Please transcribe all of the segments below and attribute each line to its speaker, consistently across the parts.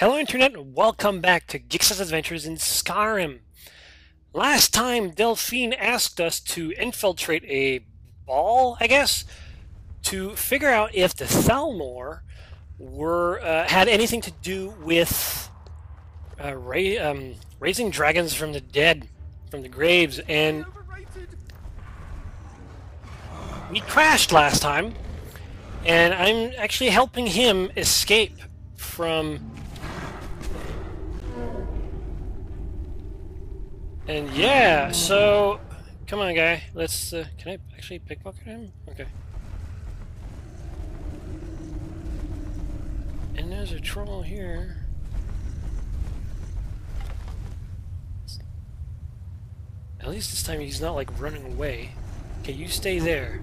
Speaker 1: Hello Internet, and welcome back to Gix's Adventures in Skyrim. Last time, Delphine asked us to infiltrate a ball, I guess, to figure out if the Thalmor were uh, had anything to do with uh, ra um, raising dragons from the dead, from the graves, and we crashed last time, and I'm actually helping him escape from And yeah, so come on, guy. Let's. Uh, can I actually pickpocket him? Okay. And there's a troll here. At least this time he's not like running away. Okay, you stay there.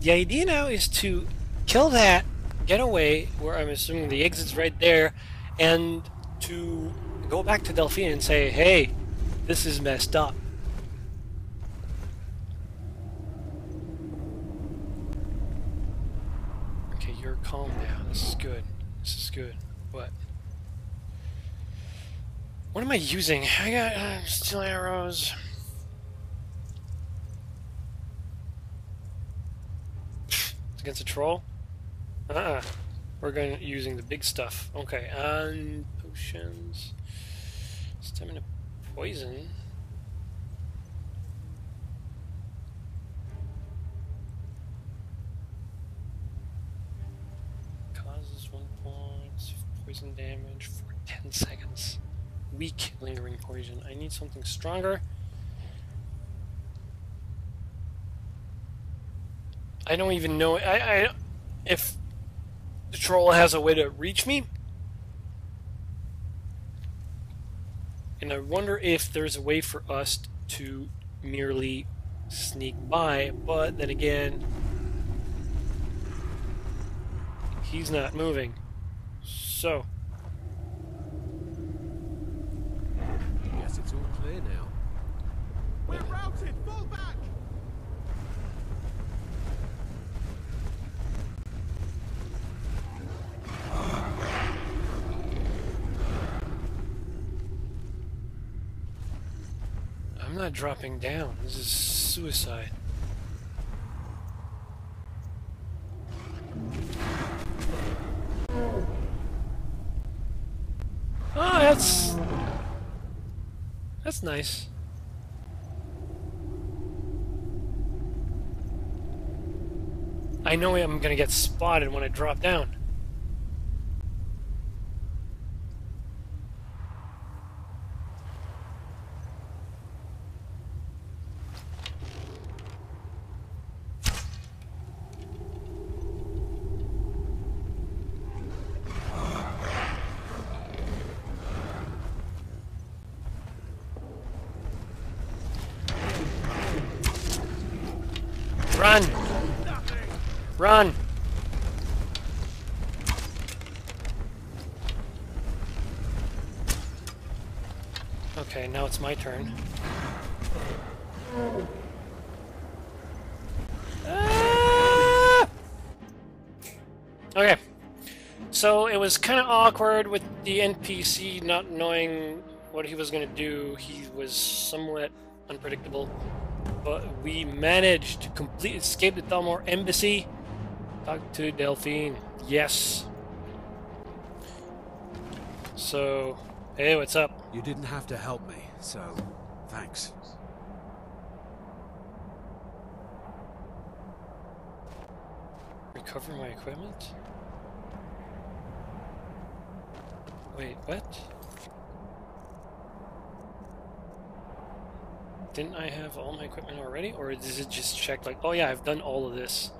Speaker 1: The idea now is to kill that get away, where I'm assuming the exit's right there, and to go back to Delphine and say, hey, this is messed up. Okay, you're calm now. This is good. This is good. What? What am I using? I got uh, steel arrows. against a troll? Ah, we're going using the big stuff. Okay, and potions. Stamina poison. Causes one point poison damage for 10 seconds. Weak lingering poison. I need something stronger. I don't even know. I, I if the troll has a way to reach me. And I wonder if there's a way for us to merely sneak by, but then again, he's not moving. So.
Speaker 2: Guess it's all clear now.
Speaker 3: We're routed! Fall back!
Speaker 1: I'm not dropping down. This is suicide. Oh, that's... That's nice. I know I'm gonna get spotted when I drop down. Run! Run! Okay, now it's my turn. Ah! Okay. So it was kind of awkward with the NPC not knowing what he was going to do. He was somewhat unpredictable. But we managed to complete escape the Thalmor embassy. Talk to Delphine. Yes. So, hey, what's up?
Speaker 2: You didn't have to help me, so thanks.
Speaker 1: Recover my equipment? Wait, what? Didn't I have all my equipment already? Or does it just check like, oh yeah, I've done all of this.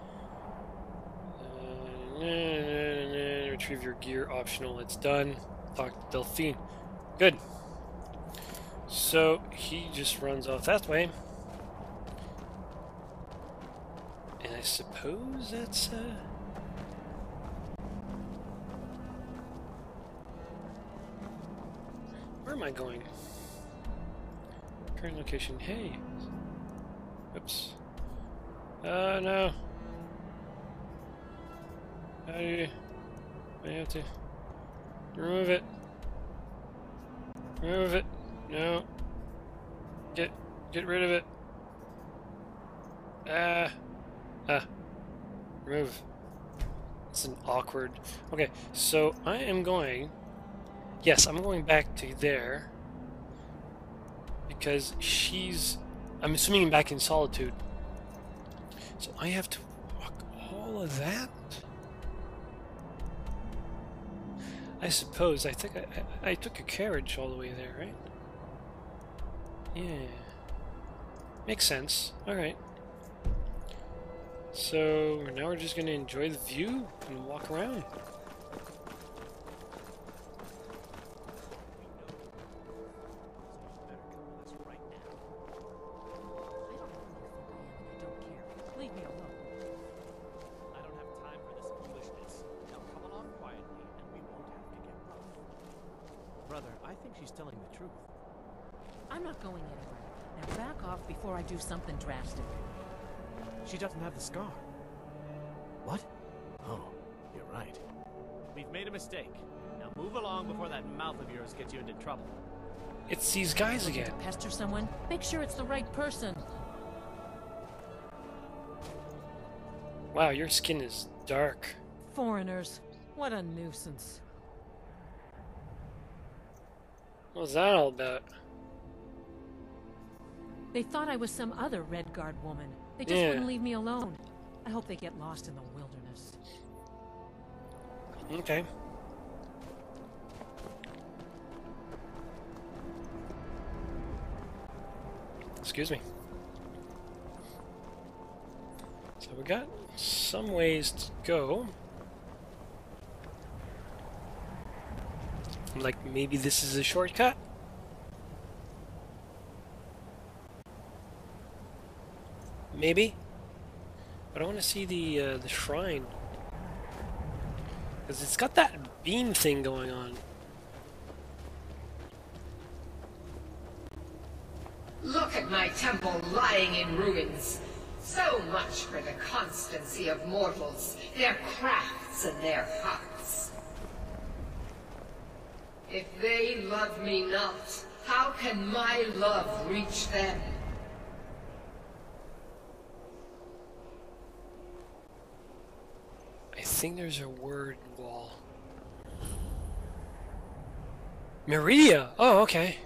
Speaker 1: Retrieve your gear, optional, it's done. Talk to Delphine. Good. So, he just runs off that way. And I suppose that's, uh... Where am I going? Current location. Hey. Oops. Uh, no. How do you... I have to... Remove it. Remove it. No. Get... Get rid of it. Ah. Ah. Remove. It's an awkward... Okay, so I am going... Yes, I'm going back to there. Because she's... I'm assuming back in Solitude. So I have to walk all of that? I suppose. I think I, I, took a carriage all the way there, right? Yeah. Makes sense. Alright. So now we're just going to enjoy the view and walk around.
Speaker 4: Scar. What? Oh, you're right. We've made a mistake. Now move along before that mouth of yours gets you into trouble.
Speaker 1: It's these guys again.
Speaker 5: to pester someone? Make sure it's the right person.
Speaker 1: Wow, your skin is dark.
Speaker 5: Foreigners. What a nuisance.
Speaker 1: What was that all about?
Speaker 5: They thought I was some other Redguard woman. They just
Speaker 1: Yeah.
Speaker 5: wouldn't leave me alone. I hope they get lost in the wilderness.
Speaker 1: Okay. Excuse me. So we got some ways to go. Like maybe this is a shortcut? Maybe? But I want to see the uh, the shrine. Because it's got that beam thing going on.
Speaker 6: Look at my temple lying in ruins. So much for the constancy of mortals, their crafts and their hearts. If they love me not, how can my love reach them?
Speaker 1: Think there's a word wall. Meridia! Oh, okay.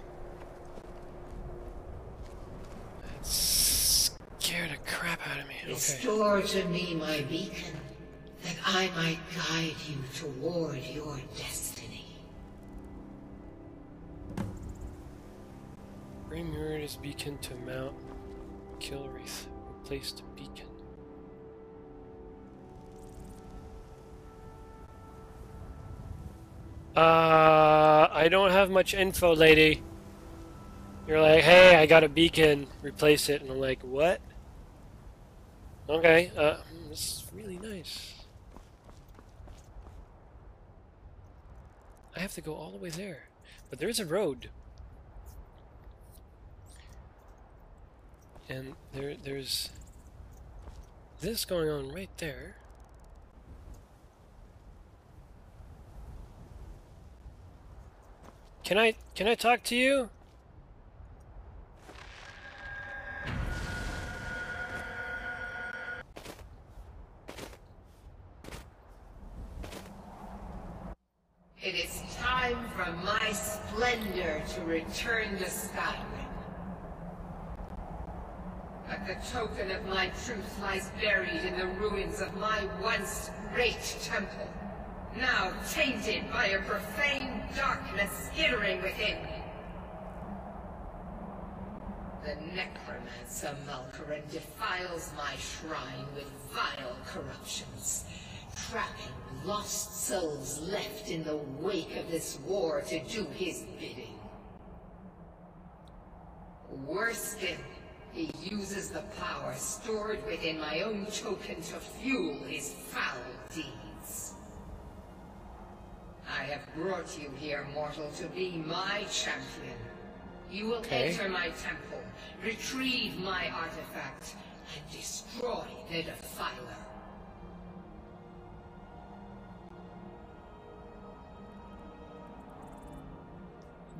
Speaker 1: That scared the crap out of me. Okay.
Speaker 6: Restore to me my beacon, that I might guide you toward your destiny.
Speaker 1: Bring Meridia's beacon to Mount Kilkreath. Replace the beacon. Uh, I don't have much info, lady. You're like, hey, I got a beacon, replace it, and I'm like, what? Okay, uh, this is really nice. I have to go all the way there, but there's a road. And there, there's this going on right there. Can I, can I talk to you?
Speaker 6: It is time for my splendor to return to Skyrim. But the token of my truth lies buried in the ruins of my once great temple, now tainted by a profane darkness skittering within. The necromancer Malkoran defiles my shrine with vile corruptions, trapping lost souls left in the wake of this war to do his bidding. Worse still, he uses the power stored within my own token to fuel his foul deeds. I have brought you here, mortal, to be my champion. You will
Speaker 1: okay.
Speaker 6: enter my temple, retrieve my artifact, and destroy the Defiler.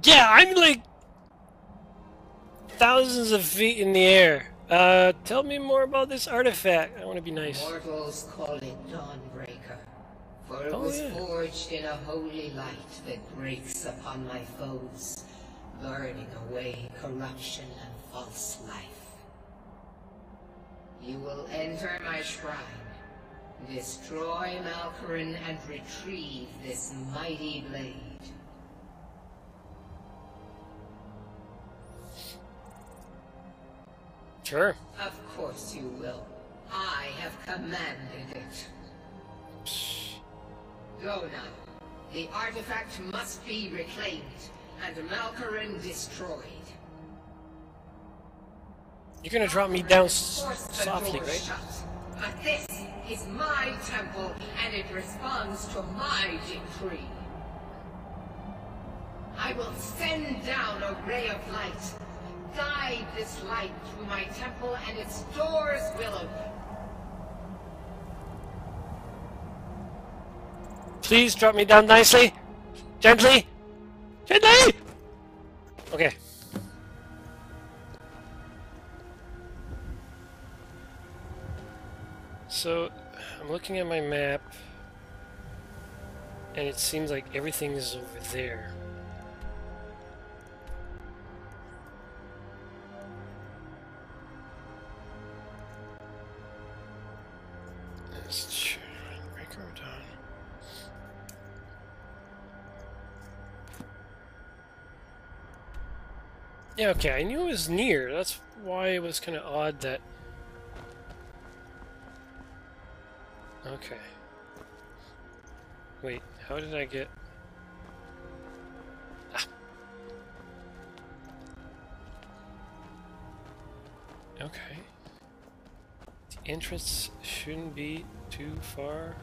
Speaker 1: Yeah, I'm like thousands of feet in the air. Uh, tell me more about this artifact. I want to be nice.
Speaker 6: Mortals call it dawn for it
Speaker 1: Oh,
Speaker 6: was
Speaker 1: yeah.
Speaker 6: forged in a holy light that breaks upon my foes, burning away corruption and false life. You will enter my shrine, destroy Malkoran, and retrieve this mighty blade.
Speaker 1: Sure.
Speaker 6: Of course you will. I have commanded it. Go now. The artifact must be reclaimed, and Malkoran destroyed.
Speaker 1: You're gonna drop me down s-
Speaker 6: Force the
Speaker 1: softly, right?
Speaker 6: shut. But this is my temple, and it responds to my decree. I will send down a ray of light. Guide this light through my temple, and its doors will open.
Speaker 1: Please drop me down nicely, gently, gently. Okay. So, I'm looking at my map, and it seems like everything is over there. Let's Yeah, okay, I knew it was near. That's why it was kind of odd that... Okay. Wait, how did I get... Ah. Okay. The entrance shouldn't be too far.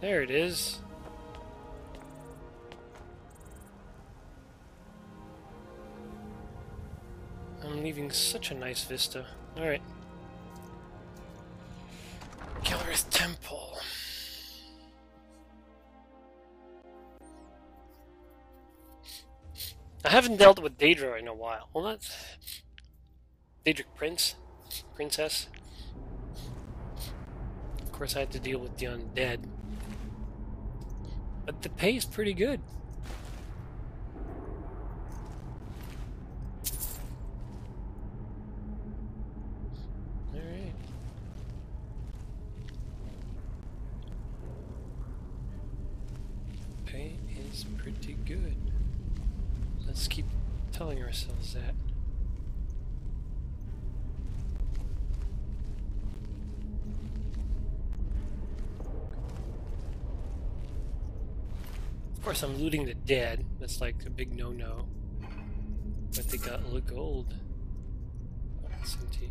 Speaker 1: There it is. Leaving such a nice vista. Alright. Kilkreath Temple. I haven't dealt with Daedra in a while. Well, that's... Daedric Prince? Princess? Of course, I had to deal with the undead. But the pay is pretty good. Alright. Pay is pretty good. Let's keep telling ourselves that. Of course, I'm looting the dead. That's like a big no-no. But they got gold. Oh, it's empty.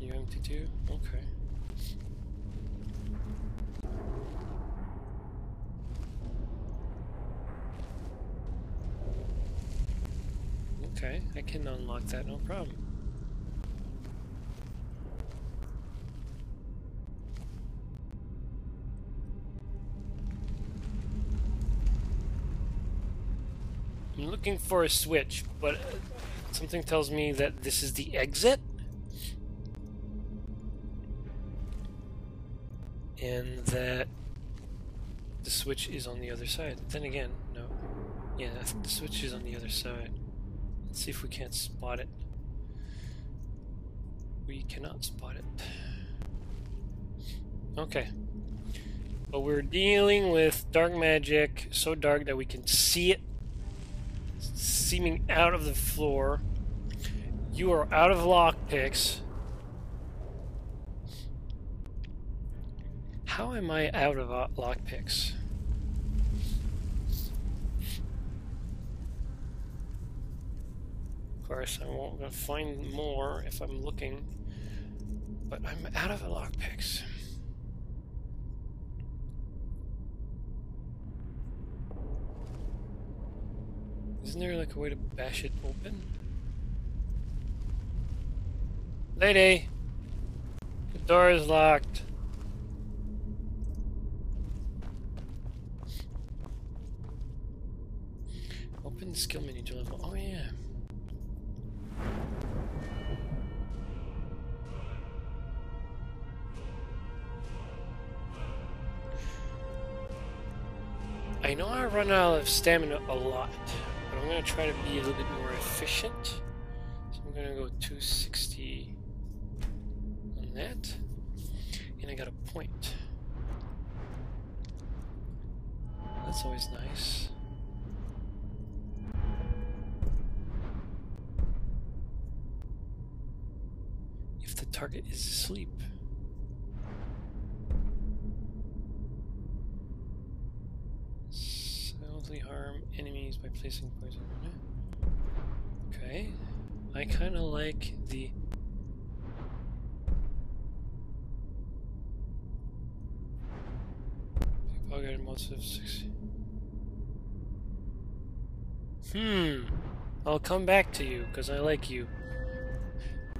Speaker 1: You empty too? Okay. Okay, I can unlock that, no problem. I'm looking for a switch, but something tells me that this is the exit. And that the switch is on the other side. Then again, no. Yeah, I think the switch is on the other side. Let's see if we can't spot it. We cannot spot it. Okay. But we're dealing with dark magic, so dark that we can see it seeming out of the floor. You are out of lockpicks. How am I out of uh, lockpicks? Of course, I won't find more if I'm looking, but I'm out of lockpicks. Isn't there like a way to bash it open? Lady! The door is locked. Open skill menu to level. Oh yeah. I know I run out of stamina a lot, I'm gonna try to be a little bit more efficient. So I'm gonna go 260 on that, and I got a point. That's always nice. If the target is asleep. Harm enemies by placing poison. Okay. I kind of like the of 60. Hmm. I'll come back to you because I like you.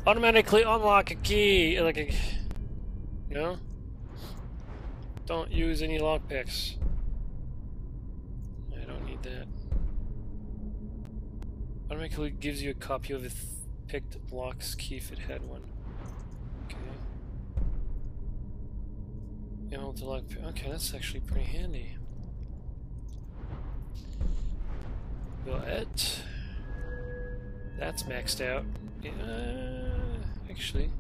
Speaker 1: Automatically unlock a key, like a. No. Don't use any lockpicks. I that. Automatically gives you a copy of the picked lock's key if it had one. Okay. Able to lock. Okay, that's actually pretty handy. But that's maxed out. Uh, actually,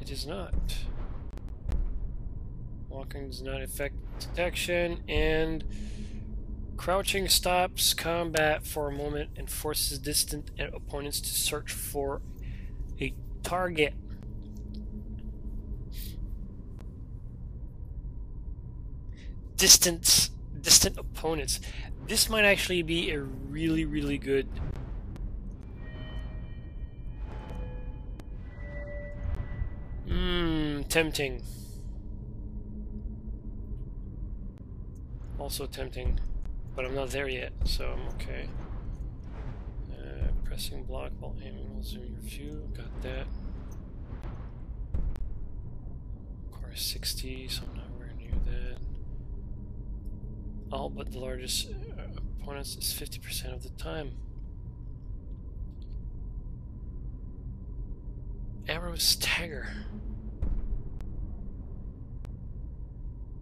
Speaker 1: it is not. Walking does not affect detection, and crouching stops combat for a moment and forces distant opponents to search for a target. Distance, distant opponents. This might actually be a really, really good Mmm, tempting. Also tempting, but I'm not there yet, so I'm okay. Uh, pressing block while aiming will zoom your view, got that. Course 60, so I'm nowhere near that. All but the largest uh, opponents is 50% of the time. Arrow stagger.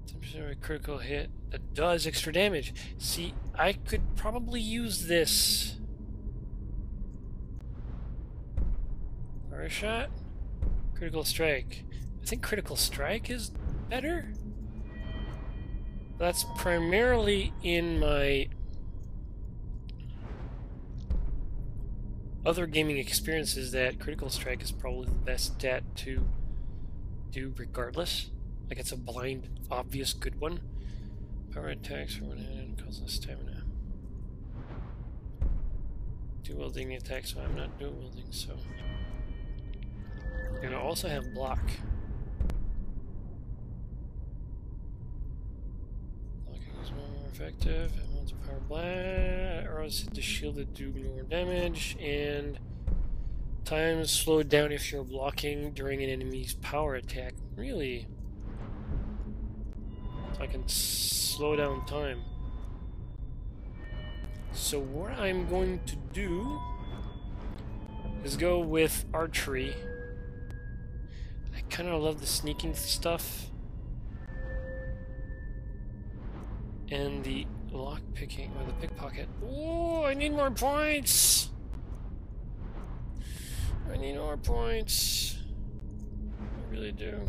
Speaker 1: 10% of a critical hit that does extra damage. See, I could probably use this. Fire shot? Critical strike. I think critical strike is better. That's primarily in my other gaming experiences that critical strike is probably the best stat to do regardless. Like it's a blind, obvious good one. Power attacks for one hand and causes stamina. Dual wielding attacks, so I'm not dual wielding, so. And I also have block. Blocking is more effective. Amounts to power blast. Arrows hit the shield that do more damage, and time slowed down if you're blocking during an enemy's power attack. Really? I can slow down time. So what I'm going to do is go with archery. I kind of love the sneaking stuff. And the lock picking, or the pickpocket. Oh, I need more points! I need more points. I really do.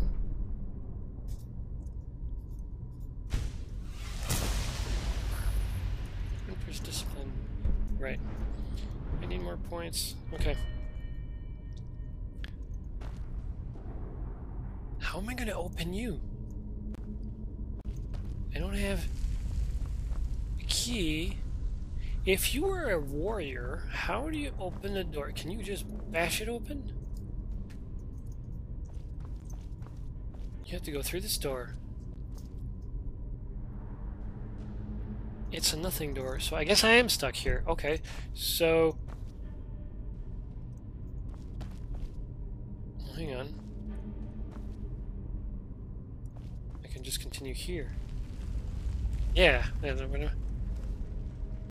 Speaker 1: Right. I need more points. Okay. How am I gonna open you? I don't have a key. If you were a warrior, how do you open the door? Can you just bash it open? You have to go through this door. It's a nothing door, so I guess I am stuck here. Okay, so... Hang on. I can just continue here. Yeah, gonna...